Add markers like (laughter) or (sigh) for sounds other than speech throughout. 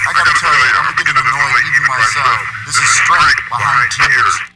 I gotta tell you, I'm beginning to annoy even myself. This is strength behind tears.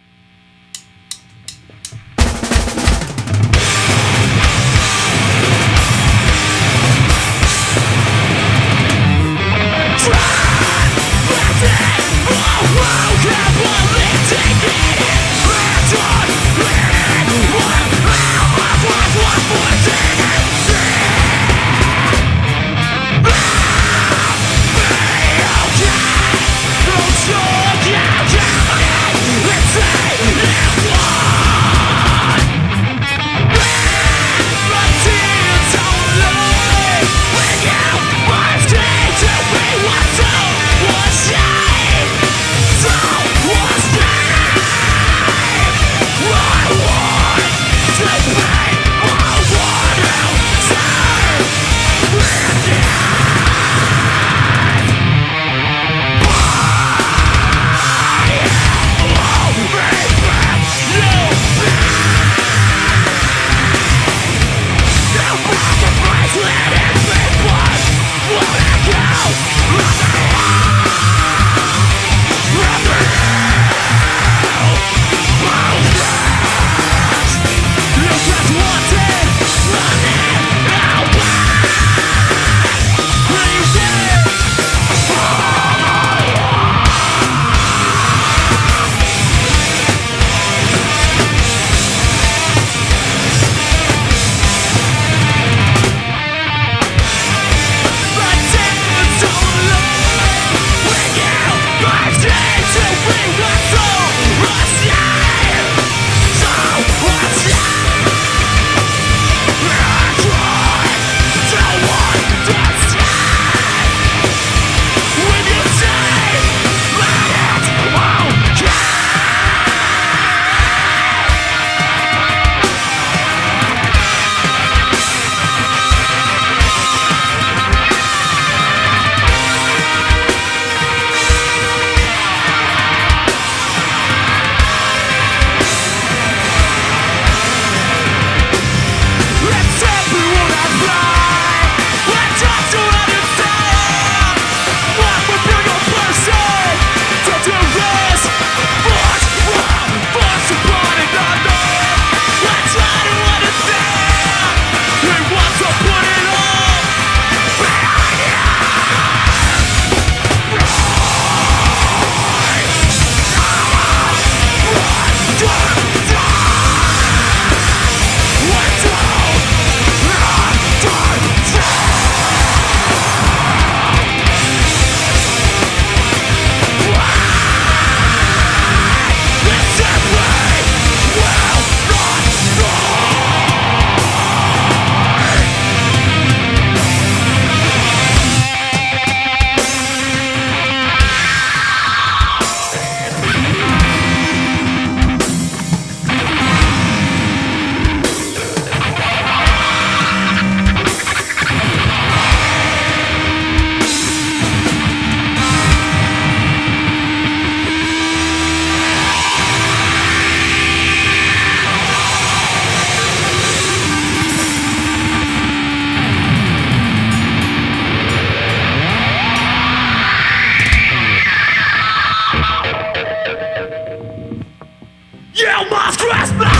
You must respect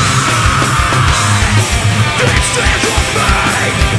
This is me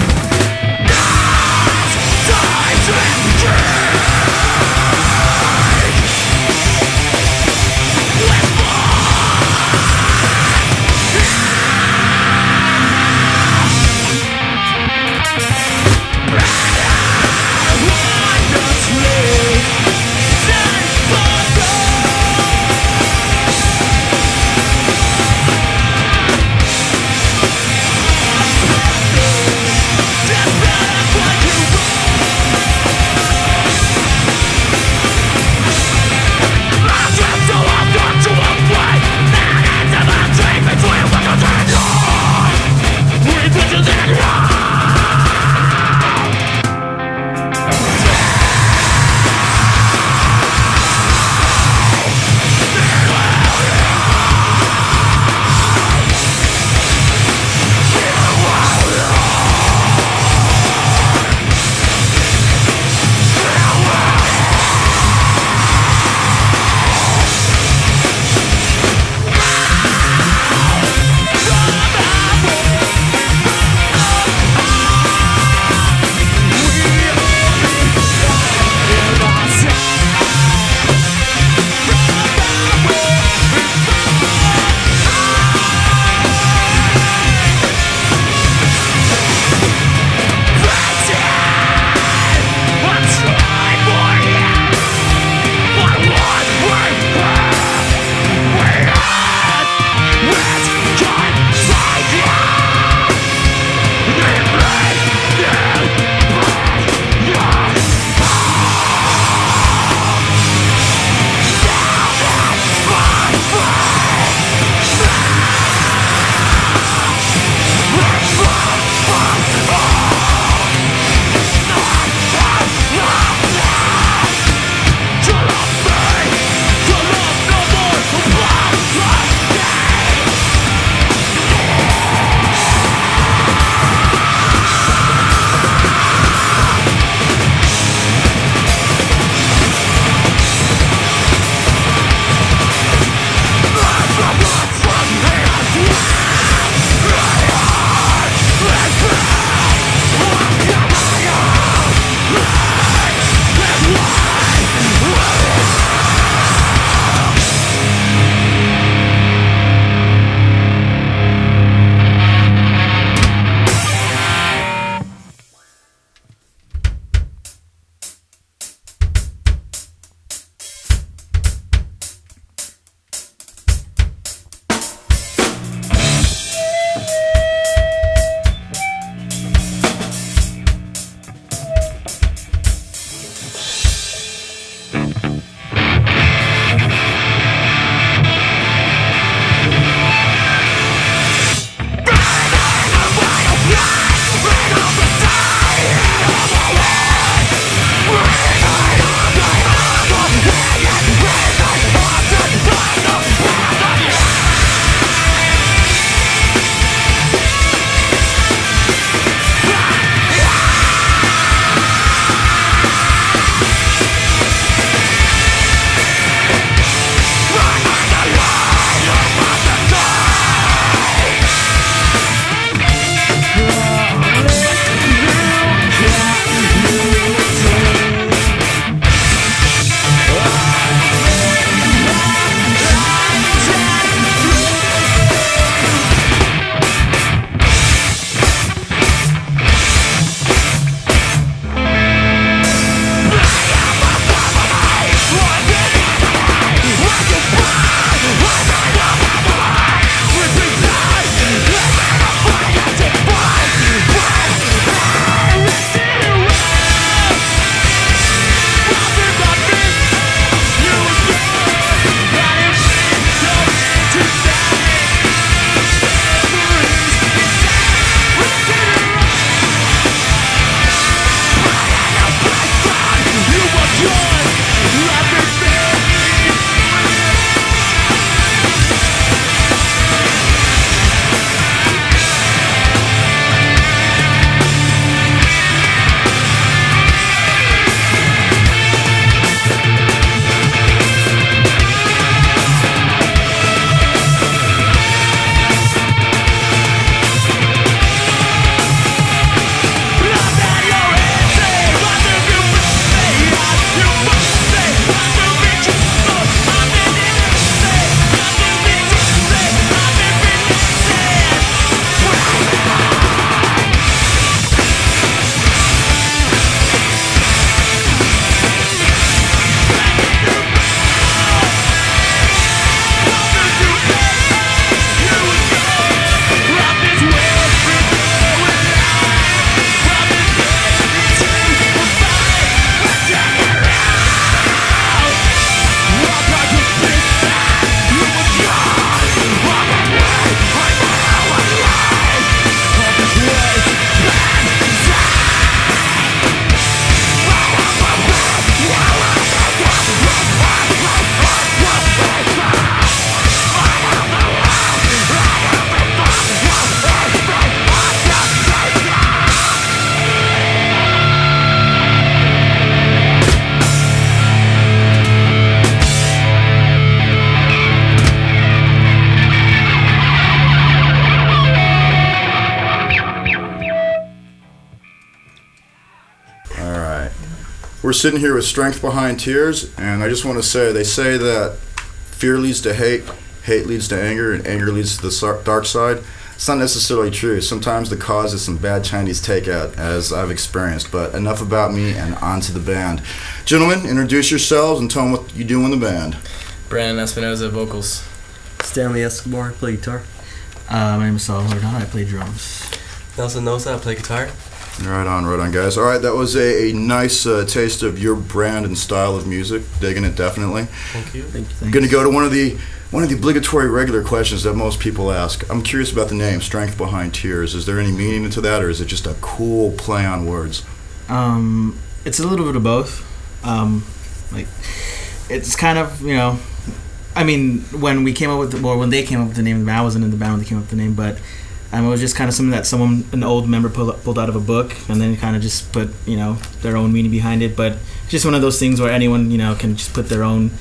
We're sitting here with Strength Behind Tears, and I just want to say they say that fear leads to hate, hate leads to anger, and anger leads to the dark side. It's not necessarily true. Sometimes the cause is some bad Chinese takeout, as I've experienced. But enough about me and on to the band. Gentlemen, introduce yourselves and tell them what you do in the band. Brandon Espinoza, vocals. Stanley Escobar, play guitar. Uh, my name is Saul Jordana. I play drums. Nelson Nosa, I play guitar. Right on, right on, guys. All right, that was a, a nice uh, taste of your brand and style of music. Digging it, definitely. Thank you. Thank you. I'm going to go to one of the one of the obligatory regular questions that most people ask. I'm curious about the name Strength Behind Tears. Is there any meaning to that, or is it just a cool play on words? Um, it's a little bit of both. Um, like, it's kind of you know, I mean, when we came up with the, well, when they came up with the name of the band, I wasn't in the band when they came up with the name, but um, it was just kind of something that someone, an old member, pulled, pulled out of a book, and then kind of just put you know their own meaning behind it. But just one of those things where anyone you know can just put their own.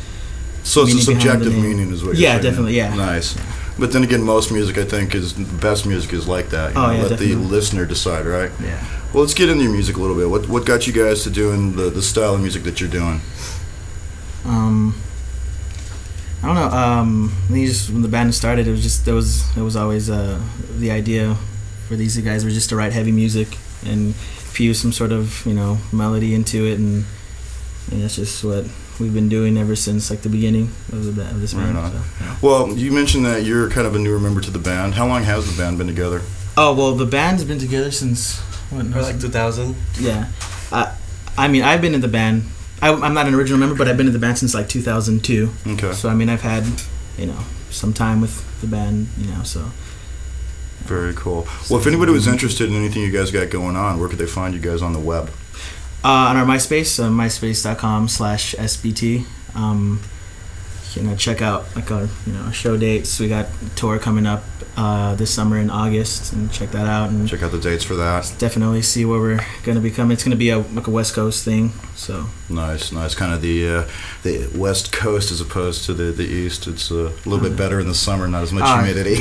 So it's a subjective meaning, is what you're Yeah, saying. definitely, yeah. Nice. But then again, most music I think is the best music is like that. You Oh, know, yeah, let definitely. the listener decide, right? Yeah. Well, let's get into your music a little bit. What what got you guys to doing the, the style of music that you're doing? Um, I don't know. Um, I think just when the band started, it was just there was it was always uh, the idea for these guys was just to write heavy music and fuse some sort of you know melody into it, and, and that's just what we've been doing ever since like the beginning of, the, of this band. on. so, yeah. Well, you mentioned that you're kind of a newer member to the band. How long has the band been together? Oh well, the band's been together since what? Or like 2000. yeah. I, I mean, I've been in the band. I, I'm not an original member, but I've been in the band since like 2002. Okay, So I mean, I've had, you know, some time with the band, you know. So very cool. Well, if anybody was interested in anything you guys got going on, where could they find you guys on the web? uh, on our MySpace, uh, myspace.com/slash sbt. Um, you know, check out like our you know show dates. We got a tour coming up uh, this summer in August, and check that out and Check out the dates for that. definitely see where we're gonna be coming. It's gonna be a like a West Coast thing. So Nice, nice. Kind of the uh, the West Coast as opposed to the, the East. It's a little bit better in the summer, not as much Ah. humidity.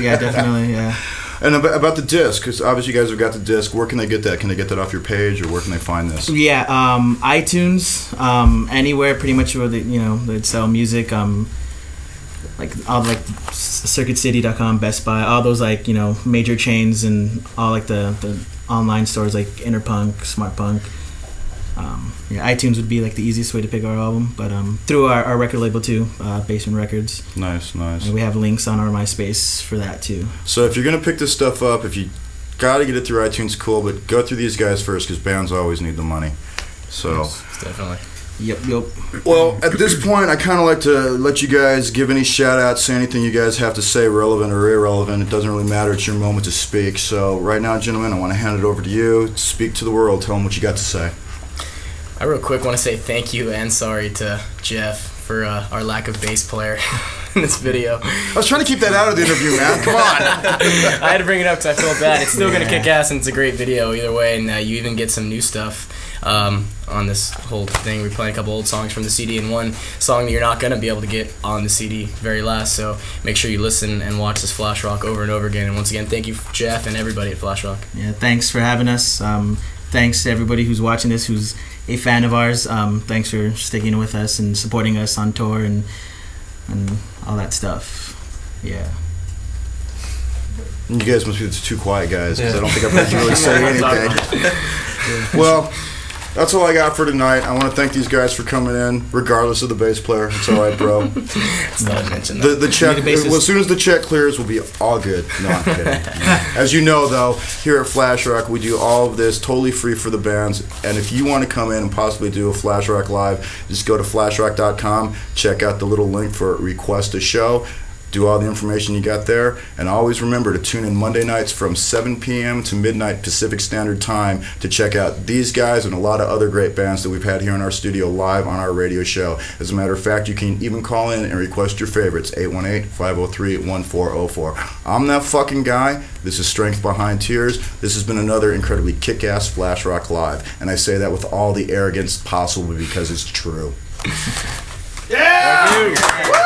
yeah, definitely, yeah. (laughs) and about, about the disc, because obviously you guys have got the disc. Where can they get that? Can they get that off your page, or where can they find this? Yeah, um, iTunes, um, anywhere pretty much where they, you know they'd sell music. Um, like all like CircuitCity.com, Best Buy, all those like you know major chains and all like the, the online stores like Interpunk, Smart Punk. Um, yeah, iTunes would be like the easiest way to pick our album, but um, through our, our record label too, uh, Basement Records, Nice, nice. and we have links on our MySpace for that too. So if you're gonna pick this stuff up, if you gotta get it through iTunes, cool. But go through these guys first, because bands always need the money. So. Definitely. Yep, yep. Well, at this point, I kind of like to let you guys give any shout outs, say anything you guys have to say, relevant or irrelevant. It doesn't really matter. It's your moment to speak. So, right now, gentlemen, I want to hand it over to you. Speak to the world. Tell them what you got to say. I real quick want to say thank you and sorry to Jeff for uh, our lack of bass player (laughs) in this video. I was trying to keep that out of the interview, man. Come on. (laughs) I had to bring it up because I feel bad. It's still gonna kick ass, and it's a great video either way. And uh, you even get some new stuff um, on this whole thing. We play a couple old songs from the CD, and one song that you're not gonna be able to get on the CD very last. So make sure you listen and watch this Flash Rock over and over again. And once again, thank you, Jeff, and everybody at Flash Rock. Yeah, thanks for having us. Um, thanks to everybody who's watching this, who's a fan of ours. Um, thanks for sticking with us and supporting us on tour and and all that stuff. Yeah. You guys must be the two quiet guys because I don't think I've heard you really (laughs) say anything. (laughs) well, that's all I got for tonight. I want to thank these guys for coming in, regardless of the bass player. It's all right, bro. (laughs) I'd The, the check, Need a bassist. well, as soon as the check clears, we'll be all good. No, I'm kidding. (laughs) As you know, though, here at Flash Rock, we do all of this totally free for the bands. And if you want to come in and possibly do a Flash Rock live, just go to flashrock.com, check out the little link for request a show. Do all the information you got there, and always remember to tune in Monday nights from 7 p.m. to midnight Pacific Standard Time to check out these guys and a lot of other great bands that we've had here in our studio live on our radio show. As a matter of fact, you can even call in and request your favorites 818 503 1404. I'm that fucking guy. This is Strength Behind Tears. This has been another incredibly kick ass Flash Rock Live, and I say that with all the arrogance possible because it's true. (laughs) Hey!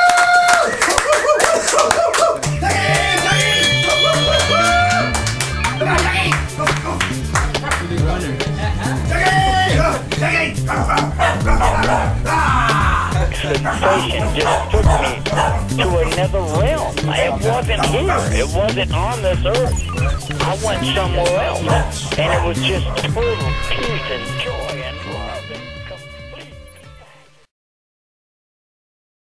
To another realm. It wasn't here. It wasn't on this earth. I went somewhere else, and it was just total peace and joy.